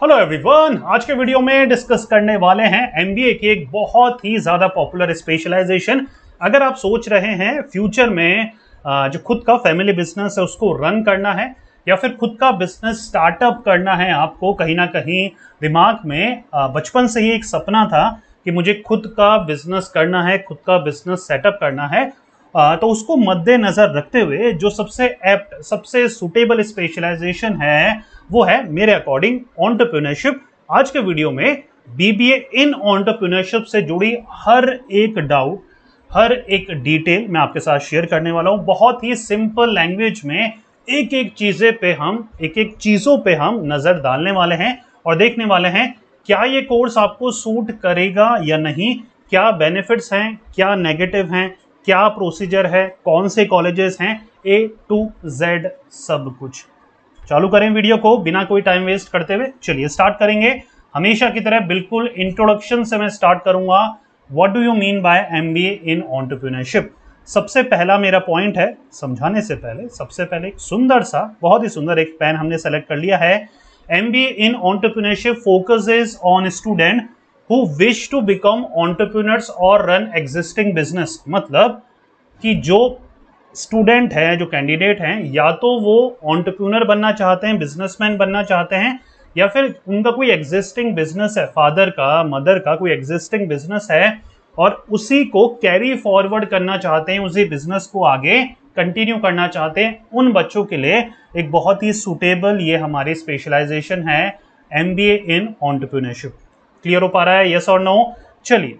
Hello everyone आज के video में डिस्कस करने वाले हैं एमबीए की एक बहुत ही ज़्यादा पॉपुलर स्पेशलाइजेशन अगर आप सोच रहे हैं फ्यूचर में जो खुद का फैमिली बिज़नेस है, उसको रन करना है, या फिर खुद का बिज़नेस स्टार्टअप करना है आपको, कहीं ना कहीं दिमाग में बचपन से ही एक सपना था कि मुझे खुद का बिज़नेस करना है, खुद का बिज़नेस सेटअप करना है। तो उसको मद्देनजर रखते हुए जो सबसे एप्ट सबसे सुटेबल स्पेशलाइजेशन है वो है मेरे अकॉर्डिंग ऑन्टरप्रिनरशिप आज के वीडियो में बीबीए इन ऑन्टरप्रिनरशिप से जुड़ी हर एक डाउट हर एक डिटेल मैं आपके साथ शेयर करने वाला हूँ। बहुत ही सिंपल लैंग्वेज में एक एक चीज़ें पे हम, एक एक चीज़ों पे हम नज़र डालने वाले हैं और देखने वाले हैं, क्या ये कोर्स आपको सूट करेगा या नहीं, क्या बेनिफिट्स हैं, क्या नेगेटिव हैं, क्या प्रोसीजर है, कौन से कॉलेजेस हैं ए टू जेड सब कुछ। चालू करें वीडियो को बिना कोई टाइम वेस्ट करते हुए। चलिए स्टार्ट करेंगे। हमेशा की तरह बिल्कुल इंट्रोडक्शन से मैं स्टार्ट करूँगा। What do you mean by MBA in entrepreneurship सबसे पहला मेरा पॉइंट है, समझाने से पहले, सबसे पहले एक सुंदर सा, बहुत ही सुंदर एक पेन हमने सेलेक्ट कर लिया है। MBA in entrepreneurship focuses on student who wish to become entrepreneurs और रन एग्जिस्टिंग बिज़नेस मतलब कि जो स्टूडेंट हैं, जो कैंडिडेट हैं, या तो वो ऑन्टरप्रीनर बनना चाहते हैं बिजनेसमैन बनना चाहते हैं, या फिर उनका कोई एग्जिस्टिंग बिज़नेस है फादर का मदर का कोई एग्जिस्टिंग बिज़नेस है, और उसी को कैरी फॉरवर्ड करना चाहते हैं, उसी बिज़नेस को आगे कंटिन्यू करना चाहते हैं, उन बच्चों के लिए एक बहुत ही सुटेबल ये हमारी स्पेशलाइजेशन है M B A in entrepreneurship clear हो पा रहा है? यस और नो चलिए।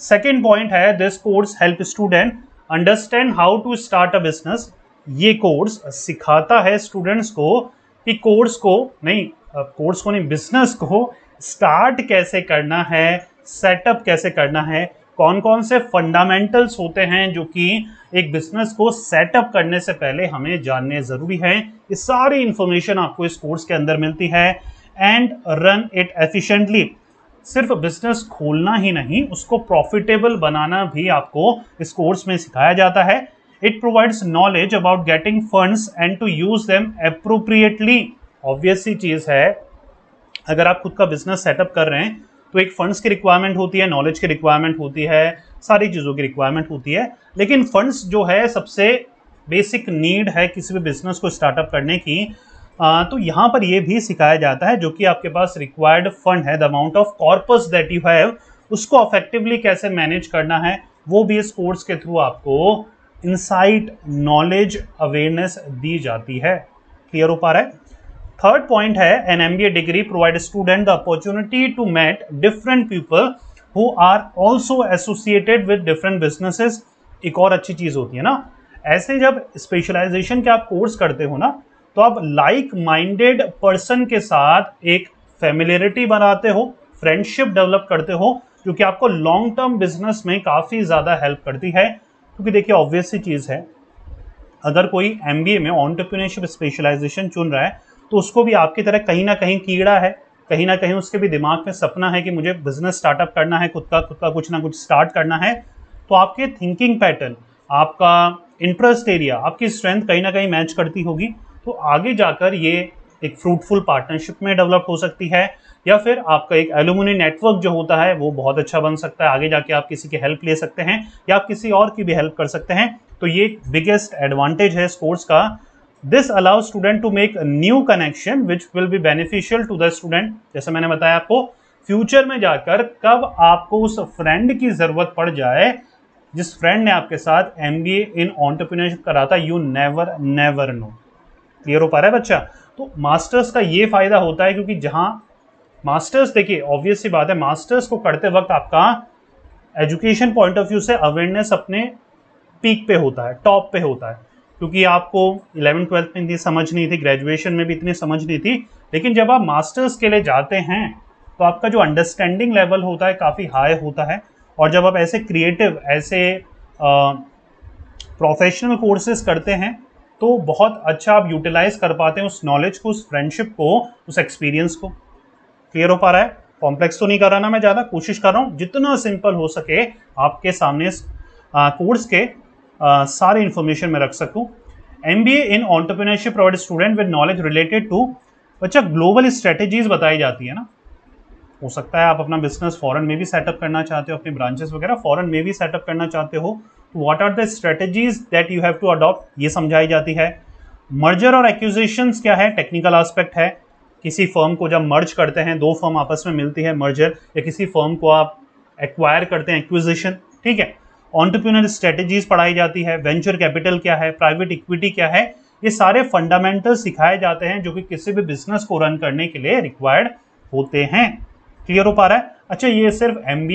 सेकेंड पॉइंट है this course help student understand how to start a business ये कोर्स सिखाता है स्टूडेंट्स को कि कोर्स को नहीं कोर्स को नहीं बिज़नेस को स्टार्ट कैसे करना है सेटअप कैसे करना है कौन कौन से फंडामेंटल्स होते हैं जो कि एक बिज़नेस को सेटअप करने से पहले हमें जानने ज़रूरी है। ये सारी इंफॉर्मेशन आपको इस कोर्स के अंदर मिलती है एंड रन इट एफिशिएंटली सिर्फ़ बिज़नेस खोलना ही नहीं, उसको प्रॉफिटेबल बनाना भी आपको इस कोर्स में सिखाया जाता है। It provides knowledge about getting funds and to use them appropriately obvious सी चीज़ है, अगर आप खुद का बिज़नेस सेटअप कर रहे हैं तो एक फंड्स की रिक्वायरमेंट होती है नॉलेज की रिक्वायरमेंट होती है, सारी चीज़ों की रिक्वायरमेंट होती है। लेकिन फंड्स जो है, सबसे बेसिक नीड है किसी भी बिज़नेस को स्टार्टअप करने की। आ, तो यहाँ पर यह भी सिखाया जाता है जो कि आपके पास रिक्वायर्ड फंड है the amount of corpus that you have उसको अफेक्टिवली कैसे मैनेज करना है वो भी इस कोर्स के थ्रू आपको इंसाइट नॉलेज अवेयरनेस दी जाती है। क्लियर हो पा रहा है? थर्ड पॉइंट है an M B A degree provide student the opportunity to meet different people who are also associated with different businesses एक और अच्छी चीज़ होती है ना ऐसे जब स्पेशलाइजेशन के आप कोर्स करते हो ना तो आप लाइक माइंडेड पर्सन के साथ एक फेमिलियरिटी बनाते हो फ्रेंडशिप डेवलप करते हो, जो कि आपको लॉन्ग टर्म बिज़नेस में काफ़ी ज़्यादा हेल्प करती है, क्योंकि देखिए ऑब्वियस सी चीज़ है, अगर कोई एमबीए में ऑन्टरप्रीनरशिप स्पेशलाइजेशन चुन रहा है तो उसको भी आपकी तरह कहीं ना कहीं कीड़ा है, कहीं ना कहीं उसके भी दिमाग में सपना है कि मुझे बिज़नेस स्टार्टअप करना है, खुद का खुद का कुछ ना कुछ स्टार्ट करना है तो आपके थिंकिंग पैटर्न आपका इंटरेस्ट एरिया आपकी स्ट्रेंथ कहीं ना कहीं मैच करती होगी तो आगे जाकर ये एक फ्रूटफुल पार्टनरशिप में डेवलप हो सकती है, या फिर आपका एक एलुमिनी नेटवर्क जो होता है, वो बहुत अच्छा बन सकता है। आगे जाके आप किसी की हेल्प ले सकते हैं, या आप किसी और की भी हेल्प कर सकते हैं। तो ये बिगेस्ट एडवांटेज है इस कोर्स का this allow student to make new connection which will be beneficial to the student जैसे मैंने बताया आपको फ्यूचर में जाकर कब आपको उस फ्रेंड की ज़रूरत पड़ जाए, जिस फ्रेंड ने आपके साथ M B A in entrepreneurship करा था you never never know clear हो पा रहा है बच्चा? तो मास्टर्स का ये फ़ायदा होता है क्योंकि जहाँ मास्टर्स, देखिए ऑब्वियस सी बात है, मास्टर्स को करते वक्त आपका एजुकेशन पॉइंट ऑफ़ व्यू से अवेयरनेस अपने पीक पे होता है टॉप पे होता है। क्योंकि आपको इलेवन ट्वेल्थ में इतनी समझ नहीं थी ग्रेजुएशन में भी इतनी समझ नहीं थी, लेकिन जब आप मास्टर्स के लिए जाते हैं तो आपका जो अंडरस्टैंडिंग लेवल होता है काफ़ी हाई होता है। और जब आप ऐसे क्रिएटिव ऐसे प्रोफेशनल कोर्सेज करते हैं तो बहुत अच्छा आप यूटिलाइज कर पाते हैं उस नॉलेज को उस फ्रेंडशिप को उस एक्सपीरियंस को। क्लियर हो पा रहा है? कॉम्प्लेक्स तो नहीं कर रहा ना मैं ज़्यादा कोशिश कर रहा हूँ जितना सिंपल हो सके आपके सामने कोर्स के आ, सारे इंफॉर्मेशन में रख सकूँ। M B A in entrepreneurship provide student with knowledge related to बच्चा ग्लोबल स्ट्रेटेजीज बताई जाती है ना? हो सकता है आप अपना बिज़नेस फॉरेन में भी सेटअप करना चाहते हो अपने ब्रांचेस वगैरह फॉरेन में भी सेटअप करना चाहते हो what are the strategies that you have to adopt ये समझाई जाती है। मर्जर और एक्विजिशन क्या है? टेक्निकल आस्पेक्ट है। किसी फर्म को जब मर्ज करते हैं, दो फर्म आपस में मिलती है मर्जर या किसी फर्म को आप एक्वायर करते हैं एक्विजिशन ठीक है? ऑन्टरप्रीनर स्ट्रेटेजीज पढ़ाई जाती है। वेंचर कैपिटल क्या है? प्राइवेट इक्विटी क्या है? ये सारे फंडामेंटल सिखाए जाते हैं, जो कि किसी भी बिज़नेस को रन करने के लिए रिक्वायर्ड होते हैं। क्लियर हो पा रहा है? अच्छा ये सिर्फ़ एम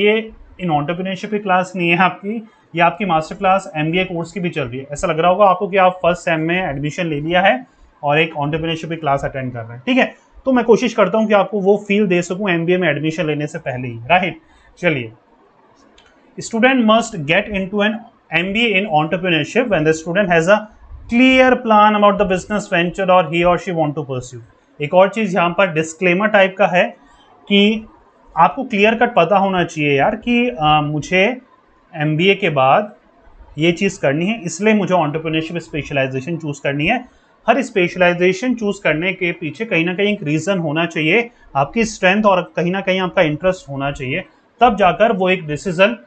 इन ऑन्टरप्रीनरशिप की क्लास नहीं है आपकी, ये आपकी मास्टर क्लास एमबीए कोर्स की भी चल रही है। ऐसा लग रहा होगा आपको कि आप फ़र्स्ट सेम में एडमिशन ले लिया है और एक ऑन्टरप्रीनरशिप की क्लास अटेंड कर रहे हैं। ठीक है? तो मैं कोशिश करता हूँ कि आपको वो फील दे सकूँ एम में एडमिशन लेने से पहले ही राइट चलिए। Get into an M B in entrepreneurship when the student has a clear plan about the business venture और ही और शी वॉन्ट टू परस्यू एक और चीज़ यहाँ पर डिस्क्लेमर टाइप का है कि आपको क्लियर कट पता होना चाहिए यार कि आ, मुझे एमबीए के बाद ये चीज़ करनी है इसलिए मुझे ऑन्टरप्रीनरशिप स्पेशलाइजेशन चूज़ करनी है। हर स्पेशलाइजेशन चूज़ करने के पीछे कहीं ना कहीं एक रीज़न होना चाहिए आपकी स्ट्रेंथ और कहीं ना कहीं आपका इंटरेस्ट होना चाहिए। तब जाकर वो एक डिसीज़न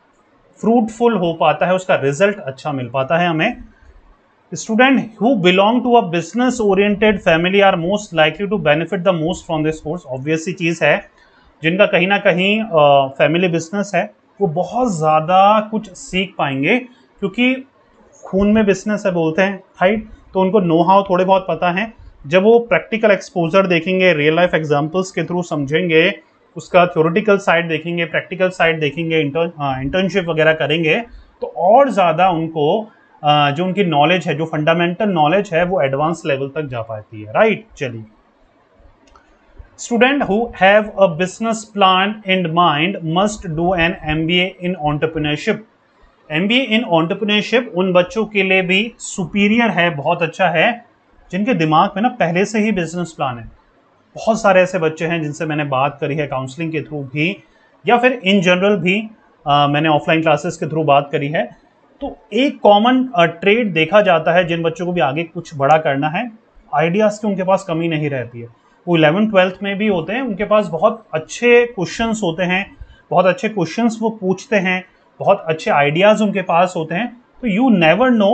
फ्रूटफुल हो पाता है उसका रिज़ल्ट अच्छा मिल पाता है हमें। Student who belong to a business oriented family are most likely to benefit the most from this course obvious चीज़ है। जिनका कहीं ना कहीं फैमिली बिज़नेस है, वो बहुत ज़्यादा कुछ सीख पाएँगे, क्योंकि खून में बिज़नेस है बोलते हैं राइट तो उनको नो हाउ थोड़े बहुत पता है। जब वो प्रैक्टिकल एक्सपोजर देखेंगे रियल लाइफ एग्जाम्पल्स के थ्रू समझेंगे, उसका थ्योरेटिकल साइड देखेंगे प्रैक्टिकल साइड देखेंगे इंटर्नशिप वगैरह करेंगे तो और ज़्यादा उनको जो उनकी नॉलेज है, जो फंडामेंटल नॉलेज है, वो एडवांस लेवल तक जा पाती है। राइट चलिए। Business plan in mind must do an M B A in entrepreneurship M B in entrepreneurship उन बच्चों के लिए भी सुपीरियर है बहुत अच्छा है जिनके दिमाग में ना पहले से ही बिज़नेस प्लान है। बहुत सारे ऐसे बच्चे हैं जिनसे मैंने बात करी है काउंसलिंग के थ्रू भी या फिर इन जनरल भी आ, मैंने ऑफलाइन क्लासेस के थ्रू बात करी है। तो एक कॉमन ट्रेड देखा जाता है जिन बच्चों को भी आगे कुछ बड़ा करना है। आइडियाज़ की उनके पास कमी नहीं रहती है। वो इलेवन ट्वेल्थ में भी होते हैं, उनके पास बहुत अच्छे क्वेश्चन होते हैं, बहुत अच्छे क्वेश्चन वो पूछते हैं, बहुत अच्छे आइडियाज़ उनके पास होते हैं। तो you never know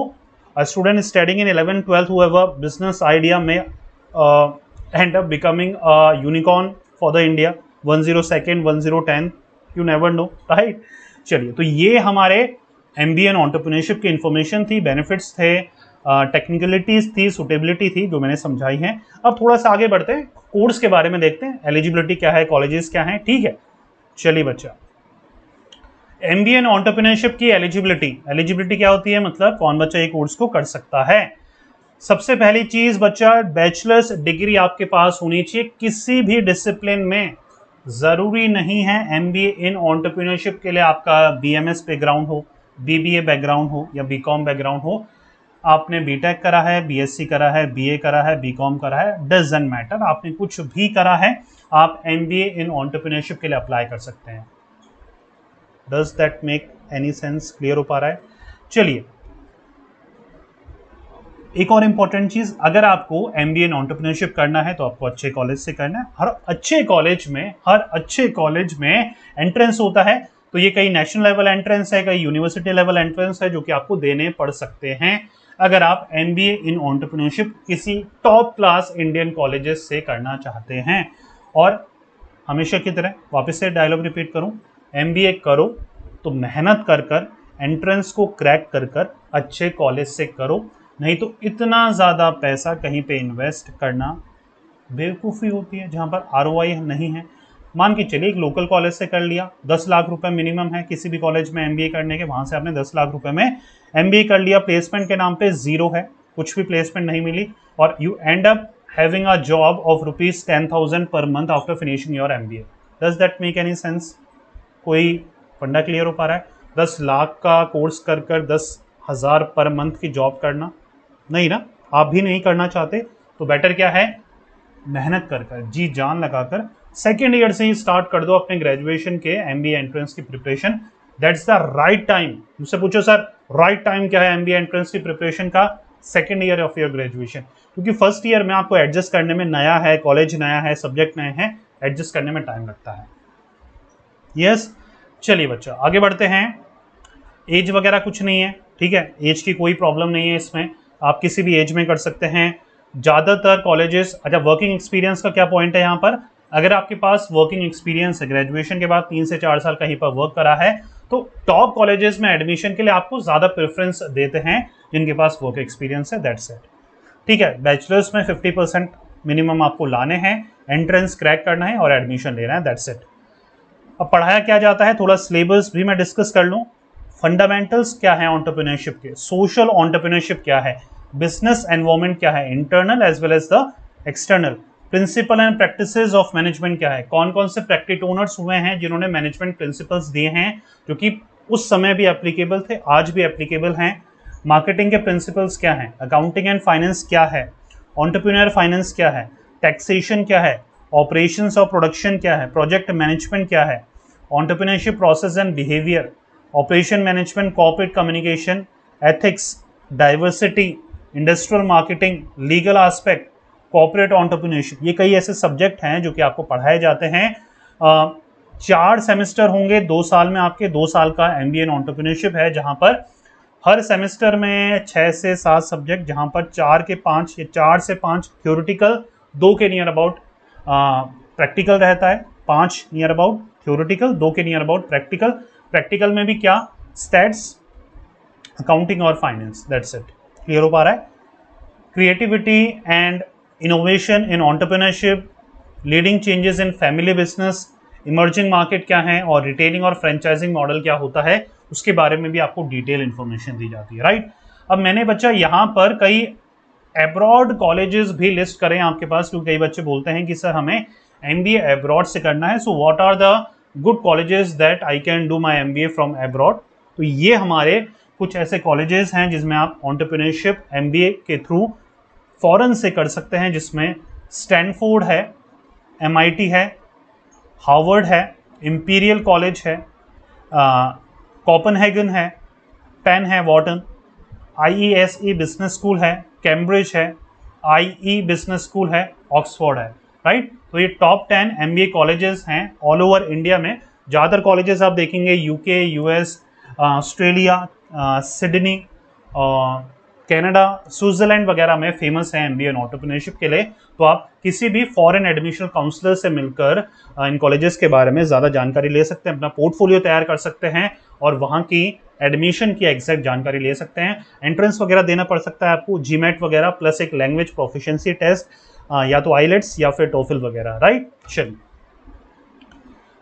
a student studying in eleven twelfth whoever business idea में end up becoming a unicorn for the India one zero second one zero ten you never know right चलिए तो ये हमारे M B N entrepreneurship की information थी benefits थे technicalities थी suitability थी, जो मैंने समझाई हैं। अब थोड़ा सा आगे बढ़ते हैं कोर्स के बारे में देखते हैं एलिजिबिलिटी क्या है कॉलेजेस क्या हैं, ठीक है? चलिए बच्चा। एम बी एन ऑन्टरप्रीनरशिप की एलिजिबिलिटी एलिजिबिलिटी क्या होती है? मतलब कौन बच्चा ये कोर्स को कर सकता है? सबसे पहली चीज़ बच्चा बैचलर्स डिग्री आपके पास होनी चाहिए, किसी भी डिसिप्लिन में। ज़रूरी नहीं है M B A in entrepreneurship के लिए आपका बी एम एस बैकग्राउंड हो बी बी ए बैकग्राउंड हो या बी कॉम बैकग्राउंड हो। आपने बी टेक करा है बीएससी करा है बीए करा है बी कॉम करा है डजेंट मैटर आपने कुछ भी करा है, आप M B A in entrepreneurship के लिए अप्लाई कर सकते हैं। Does that make any sense clear हो पा रहा है? चलिए। एक और इंपॉर्टेंट चीज़, अगर आपको एम बी एंटरप्रेन्योरशिप करना है तो आपको अच्छे कॉलेज से करना है। हर अच्छे कॉलेज में, हर अच्छे कॉलेज में एंट्रेंस होता है। तो ये कई नेशनल लेवल एंट्रेंस है कई यूनिवर्सिटी लेवल एंट्रेंस है, जो कि आपको देने पड़ सकते हैं। अगर आप M B A in entrepreneurship किसी टॉप क्लास इंडियन कॉलेजेस से करना चाहते हैं, और हमेशा की तरह वापस से डायलॉग रिपीट करूँ एम बी ए करो तो मेहनत कर कर एंट्रेंस को क्रैक कर कर, अच्छे कॉलेज से करो, नहीं तो इतना ज़्यादा पैसा कहीं पे इन्वेस्ट करना बेवकूफ़ी होती है, जहाँ पर आरओआई नहीं है। मान के चलिए एक लोकल कॉलेज से कर लिया, दस लाख रुपए मिनिमम है किसी भी कॉलेज में एमबीए करने के, वहाँ से आपने दस लाख रुपए में एमबीए कर लिया। प्लेसमेंट के नाम पे ज़ीरो है, कुछ भी प्लेसमेंट नहीं मिली और you end up having a job of rupees ten thousand per month after finishing your M B A does that make any sense कोई फंडा क्लियर हो पा रहा है? दस लाख का कोर्स कर कर दस हज़ार पर मंथ की जॉब करना? नहीं ना? आप भी नहीं करना चाहते तो बेटर क्या है? मेहनत कर कर, जी जान लगाकर सेकेंड ईयर से ही स्टार्ट कर दो अपने ग्रेजुएशन के एम एंट्रेंस की preparation that's the right time मुझसे पूछो सर राइट टाइम क्या है एम एंट्रेंस की प्रिपरेशन का? Second year of your graduation क्योंकि फ़र्स्ट ईयर में आपको एडजस्ट करने में नया है कॉलेज नया है सब्जेक्ट नए हैं एडजस्ट करने में टाइम लगता है. यस yes, चलिए बच्चा आगे बढ़ते हैं. एज वगैरह कुछ नहीं है ठीक है? एज की कोई प्रॉब्लम नहीं है इसमें. आप किसी भी एज में कर सकते हैं. ज़्यादातर कॉलेजेस अच्छा वर्किंग एक्सपीरियंस का क्या पॉइंट है यहाँ पर? अगर आपके पास वर्किंग एक्सपीरियंस है ग्रेजुएशन के बाद तीन से चार साल कहीं पर वर्क करा है तो टॉप कॉलेजेस में एडमिशन के लिए आपको ज़्यादा प्रेफरेंस देते हैं जिनके पास वर्क एक्सपीरियंस है दैट्स इट ठीक है बैचलर्स में 50 परसेंट मिनिमम आपको लाने हैं एंट्रेंस क्रैक करना है और एडमिशन लेना है दैट्स इट अब पढ़ाया क्या जाता है? थोड़ा सिलेबस भी मैं डिस्कस कर लूँ। फंडामेंटल्स क्या है ऑन्टरप्रीनरशिप के? सोशल ऑन्टरप्रीनरशिप क्या है? बिज़नेस एनवायरमेंट क्या है? Internal as well as the external principle and practices of management क्या है? कौन कौन से प्रैक्टिस ओनर्स हुए हैं जिन्होंने मैनेजमेंट प्रिंसिपल्स दिए हैं, जो कि उस समय भी एप्लीकेबल थे, आज भी एप्लीकेबल हैं? मार्केटिंग के प्रिंसिपल्स क्या हैं? अकाउंटिंग एंड फाइनेंस क्या है? ऑन्टरप्रीनियर फाइनेंस क्या है? टैक्सेशन क्या है? ऑपरेशंस और प्रोडक्शन क्या है? प्रोजेक्ट मैनेजमेंट क्या है? Entrepreneurship process and behaviour operation management corporate communication ethics diversity industrial marketing legal aspect corporate entrepreneurship ये कई ऐसे सब्जेक्ट हैं जो कि आपको पढ़ाए जाते हैं। चार सेमेस्टर होंगे, दो साल में आपके, दो साल का एम बी एन है, जहाँ पर हर सेमेस्टर में छः से सात सब्जेक्ट जहाँ पर चार के पाँच चार से पाँच थ्योरिटिकल दो के नियर अबाउट प्रैक्टिकल रहता है। पाँच नियर अबाउट थ्योरिटिकल दो के नियर अबाउट प्रैक्टिकल प्रैक्टिकल में भी क्या? स्टैट्स अकाउंटिंग और फाइनेंस दैट्स इट क्लियर हो पा रहा है? Creativity and innovation in entrepreneurship leading changes in family business emerging market क्या है और रिटेलिंग और फ्रेंचाइजिंग मॉडल क्या होता है, उसके बारे में भी आपको डिटेल इन्फॉर्मेशन दी जाती है राइट अब मैंने बच्चा यहाँ पर कई एब्रॉड कॉलेजेस भी लिस्ट करें आपके पास, क्योंकि कई बच्चे बोलते हैं कि सर हमें एम बी एब्रॉड से करना है so what are the good colleges that I can do my M B A from abroad तो ये हमारे कुछ ऐसे कॉलेजेस हैं जिसमें आप ऑन्टरप्रिनरशिप एम बी ए के थ्रू फ़ॉरन से कर सकते हैं, जिसमें स्टैनफोर्ड है एम आई टी है, हार्वर्ड है इम्पीरियल कॉलेज है कॉपनहेगन है, पेन है, Wharton I E business school है कैम्ब्रिज है आई ई बिज़नेस स्कूल है ऑक्सफोर्ड है राइट तो ये top ten M B colleges हैं ऑल ओवर इंडिया में। ज़्यादातर कॉलेजेस आप देखेंगे UK US Australia Sydney Canada, Switzerland वगैरह में फ़ेमस है एम बी एन एंटरप्रेन्योरशिप के लिए। तो आप किसी भी फॉरेन एडमिशन काउंसलर से मिलकर इन कॉलेजेस के बारे में ज़्यादा जानकारी ले सकते हैं, अपना पोर्टफोलियो तैयार कर सकते हैं और वहाँ की एडमिशन की एग्जैक्ट जानकारी ले सकते हैं। एंट्रेंस वगैरह देना पड़ सकता है आपको जी वगैरह प्लस एक लैंग्वेज प्रोफिशेंसी टेस्ट या तो आईलेट्स या फिर टोफिल वगैरह राइट चलिए।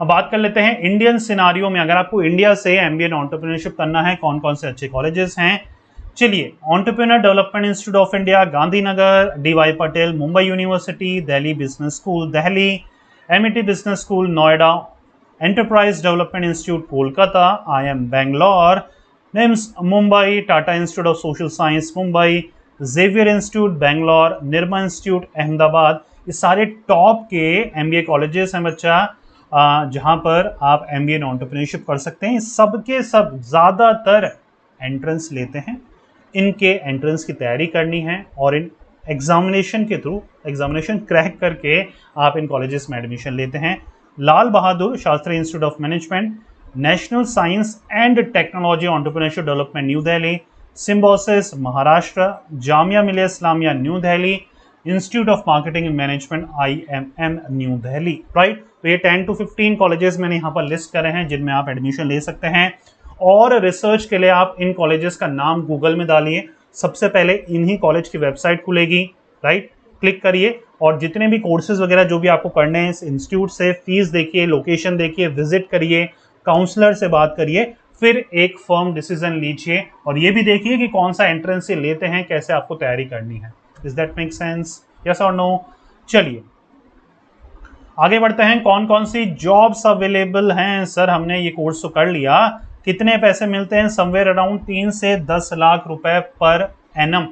अब बात कर लेते हैं इंडियन सिनारियो में। अगर आपको इंडिया से एम बी एंटरप्रेन्योरशिप करना है कौन कौन से अच्छे कॉलेजेस हैं? चलिए entrepreneur development institute of India Gandhinagar D Y Patil Mumbai university Delhi business school Delhi Amity business school Noida enterprise development institute Kolkata I M Bangalore NIMS Mumbai Tata institute of social science Mumbai Xavier institute Bangalore Nirma institute Ahmedabad ये सारे top के M B colleges हैं बच्चा जहाँ पर आप M B N entrepreneurship कर सकते हैं। सबके सब ज़्यादातर एंट्रेंस लेते हैं। इनके एंट्रेंस की तैयारी करनी है और इन एग्जामिनेशन के थ्रू एग्जामिनेशन क्रैक करके आप इन कॉलेजेस में एडमिशन लेते हैं। Lal Bahadur Shastri institute of management national science and technology entrepreneurship development new Delhi Symbiosis Maharashtra Jamia Millia Islamia new Delhi institute of marketing and management I M M new Delhi right तो ये ten to fifteen colleges मैंने यहाँ पर list करे हैं, जिनमें आप admission ले सकते हैं। और रिसर्च के लिए आप इन कॉलेजेस का नाम गूगल में डालिए। सबसे पहले इन्हीं कॉलेज की वेबसाइट खुलेगी राइट क्लिक करिए और जितने भी कोर्सेज वगैरह जो भी आपको करने हैं, इस इंस्टीट्यूट से फ़ीस देखिए लोकेशन देखिए विज़िट करिए काउंसलर से बात करिए, फिर एक फर्म डिसीज़न लीजिए और ये भी देखिए कि कौन सा एंट्रेंस से लेते हैं, कैसे आपको तैयारी करनी है। Is that make sense yes और नो चलिए, आगे बढ़ते हैं। कौन कौन सी जॉब्स अवेलेबल हैं? सर, हमने ये कोर्स तो कर लिया। कितने पैसे मिलते हैं? समवेयर अराउंड तीन से दस लाख रुपए पर एनम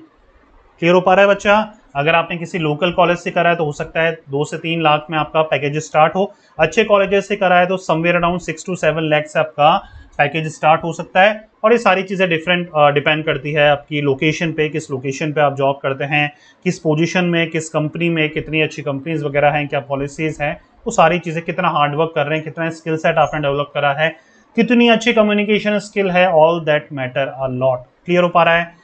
क्लियर हो पा रहा है बच्चा? अगर आपने किसी लोकल कॉलेज से करा है तो हो सकता है दो से तीन लाख में आपका पैकेज स्टार्ट हो। अच्छे कॉलेजेस से करा है तो somewhere around six to seven lakhs से आपका पैकेज स्टार्ट हो सकता है। और ये सारी चीज़ें डिफरेंट डिपेंड करती है आपकी लोकेशन पे, किस लोकेशन पे आप जॉब करते हैं, किस पोजीशन में, किस कंपनी में, कितनी अच्छी कंपनीज़ वगैरह हैं, क्या पॉलिसीज़ हैं। वो सारी चीज़ें कितना हार्डवर्क कर रहे हैं, कितना स्किल सेट आपने डेवलप करा है। कितनी अच्छी कम्युनिकेशन स्किल है all that matter a lot clear हो पा रहा है?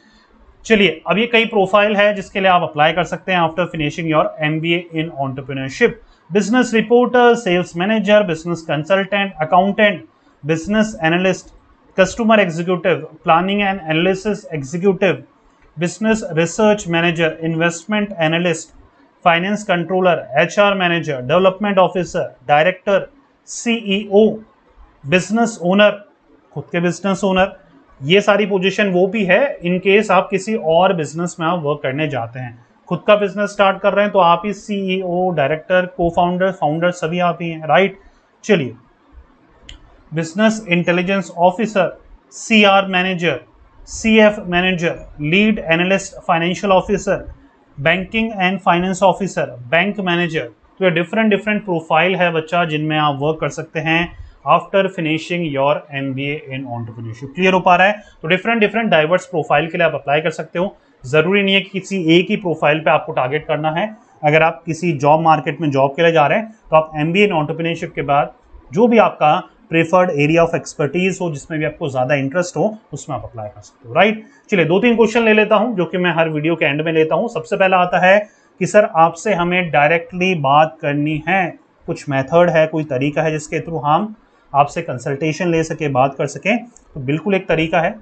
चलिए, अब ये कई प्रोफ़ाइल है जिसके लिए आप अप्लाई कर सकते हैं after finishing your M B A in entrepreneurship business reporter sales manager business consultant accountant business analyst customer executive planning and analysis executive business research manager investment analyst finance controller H R manager development officer director CEO business owner खुद के business owner ये सारी position वो भी है in case आप किसी और बिज़नेस में आप वर्क करने जाते हैं। खुद का बिज़नेस स्टार्ट कर रहे हैं तो आप ही CEO director cofounder founder सभी आप ही हैं राइट चलिए। Business intelligence officer, CR manager, CF manager lead analyst financial officer banking and finance officer bank manager तो ये डिफरेंट डिफरेंट प्रोफ़ाइल है बच्चा जिनमें आप वर्क कर सकते हैं। After finishing your M B A in entrepreneurship clear हो पा रहा है? तो डिफरेंट डिफरेंट डाइवर्स प्रोफ़ाइल के लिए आप अप्लाई कर सकते हो। ज़रूरी नहीं है कि किसी एक ही प्रोफ़ाइल पे आपको टारगेट करना है। अगर आप किसी जॉब मार्केट में जॉब के लिए जा रहे हैं तो आप M B A in entrepreneurship के बाद जो भी आपका प्रेफर्ड एरिया ऑफ़ एक्सपर्टीज हो, जिसमें भी आपको ज़्यादा इंटरेस्ट हो, उसमें आप अप्लाई कर सकते हो राइट चलिए दो तीन क्वेश्चन ले लेता हूँ, जो कि मैं हर वीडियो के एंड में लेता हूँ। सबसे पहला आता है कि, सर, आपसे हमें डायरेक्टली बात करनी है। कुछ मेथड है, कोई तरीका है जिसके थ्रू हम आपसे कंसल्टेशन ले सके, बात कर सकें तो बिल्कुल एक तरीका है।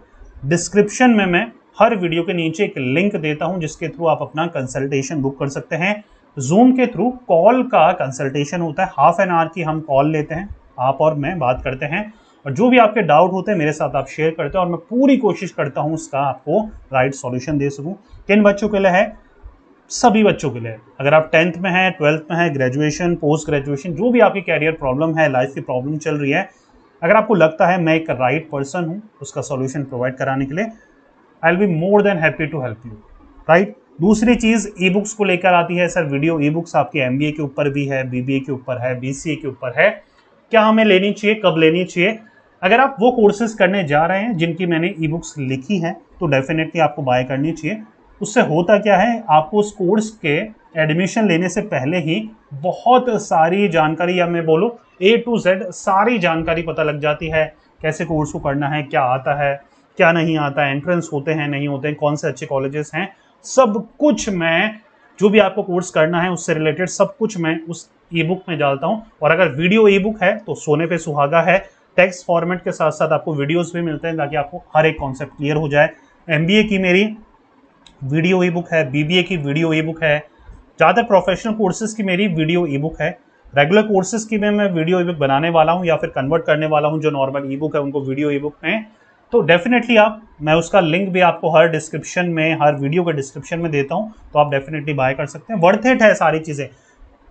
डिस्क्रिप्शन में मैं हर वीडियो के नीचे एक लिंक देता हूँ, जिसके थ्रू आप अपना कंसल्टेशन बुक कर सकते हैं। जूम के थ्रू कॉल का कंसल्टेशन होता है। हाफ़ एन आवर की हम कॉल लेते हैं, आप और मैं बात करते हैं। और जो भी आपके डाउट होते हैं, मेरे साथ आप शेयर करते हैं और मैं पूरी कोशिश करता हूँ उसका आपको राइट सॉल्यूशन दे सकूँ। किन बच्चों के लिए है? सभी बच्चों के लिए। अगर आप टेंथ में हैं, ट्वेल्थ में हैं, ग्रेजुएशन, पोस्ट ग्रेजुएशन, जो भी आपकी कैरियर प्रॉब्लम है, लाइफ की प्रॉब्लम चल रही है, अगर आपको लगता है मैं एक राइट पर्सन हूँ, उसका सोल्यूशन प्रोवाइड कराने के लिए I will be more than happy to help you right दूसरी चीज़ ई बुक्स को लेकर आती है, सर वीडियो ई बुक्स आपकी एम के ऊपर भी है बी के ऊपर है बी के ऊपर है, क्या हमें लेनी चाहिए, कब लेनी चाहिए? अगर आप वो कोर्सेज करने जा रहे हैं, जिनकी मैंने ई बुक्स लिखी हैं तो डेफिनेटली आपको बाय करनी चाहिए। उससे होता क्या है, आपको उस कोर्स के एडमिशन लेने से पहले ही बहुत सारी जानकारी, या मैं बोलूँ ए टू जेड सारी जानकारी पता लग जाती है, कैसे कोर्स को करना है, क्या आता है, क्या नहीं आता है एंट्रेंस होते हैं, नहीं होते हैं, कौन से अच्छे कॉलेजेस हैं, सब कुछ मैं, जो भी आपको कोर्स करना है उससे रिलेटेड सब कुछ मैं उस ई बुक में डालता हूँ। और अगर वीडियो ई बुक है तो सोने पे सुहागा है। टेक्स्ट फॉर्मेट के साथ साथ आपको वीडियोस भी मिलते हैं, ताकि आपको हर एक कॉन्सेप्ट क्लियर हो जाए। एमबीए की मेरी वीडियो ई बुक है बीबीए की वीडियो ई बुक है। ज़्यादातर प्रोफेशनल कोर्सेज की मेरी वीडियो ई बुक है। रेगुलर कोर्सेज की में, मैं वीडियो ई बुक बनाने वाला हूँ या फिर कन्वर्ट करने वाला हूँ, जो नॉर्मल ई बुक है, उनको वीडियो ई बुक में। तो डेफिनेटली आप, मैं उसका लिंक भी आपको हर डिस्क्रिप्शन में, हर वीडियो के डिस्क्रिप्शन में देता हूँ तो आप डेफिनेटली बाय कर सकते हैं। वर्थ इट है सारी चीज़ें।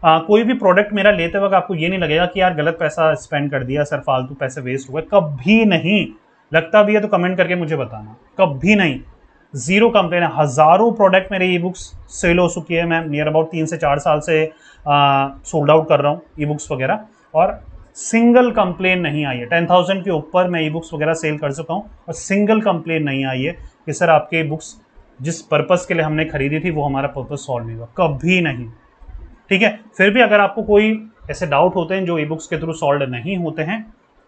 कोई भी प्रोडक्ट मेरा लेते वक्त आपको ये नहीं लगेगा कि यार गलत पैसा स्पेंड कर दिया, सर फालतू पैसे वेस्ट हुए। कभी नहीं। लगता भी है तो कमेंट करके मुझे बताना। कभी नहीं। ज़ीरो कंप्लेन है। हज़ारों प्रोडक्ट मेरे ई बुक्स सेल हो चुकी है। मैं नियर अबाउट तीन से चार साल से सोल्ड आउट कर रहा हूँ ई बुक्स वगैरह। और सिंगल कंप्लेन नहीं आई है। टेन थाउज़ेंड के ऊपर मैं ई बुक्स वगैरह सेल कर चुका हूँ और सिंगल कंप्लेन नहीं आई है कि सर आपके बुक्स जिस पर्पज़ के लिए हमने खरीदी थी, वो हमारा पर्पज़ सॉल्व नहीं हुआ। कभी नहीं। ठीक है? फिर भी अगर आपको कोई ऐसे डाउट होते हैं जो ई बुक्स के थ्रू सॉल्व नहीं होते हैं,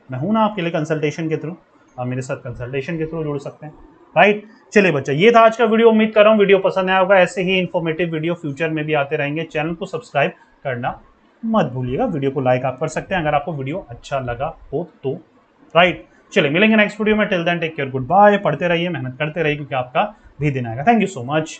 मैं हूँ ना आपके लिए कंसल्टेशन के थ्रू आप मेरे साथ कंसल्टेशन के थ्रू जुड़ सकते हैं। राइट? चलिए बच्चा, ये था आज का वीडियो, उम्मीद कर रहा हूँ वीडियो पसंद आया होगा। ऐसे ही इन्फॉर्मेटिव वीडियो फ्यूचर में भी आते रहेंगे। चैनल को सब्सक्राइब करना मत भूलिएगा। वीडियो को लाइक आप कर सकते हैं। अगर आपको वीडियो अच्छा लगा हो तो। राइट चलिए, मिलेंगे नेक्स्ट वीडियो में। Till then take care goodbye पढ़ते रहिए, मेहनत करते रहिए, क्योंकि आपका भी दिन आएगा। Thank you so much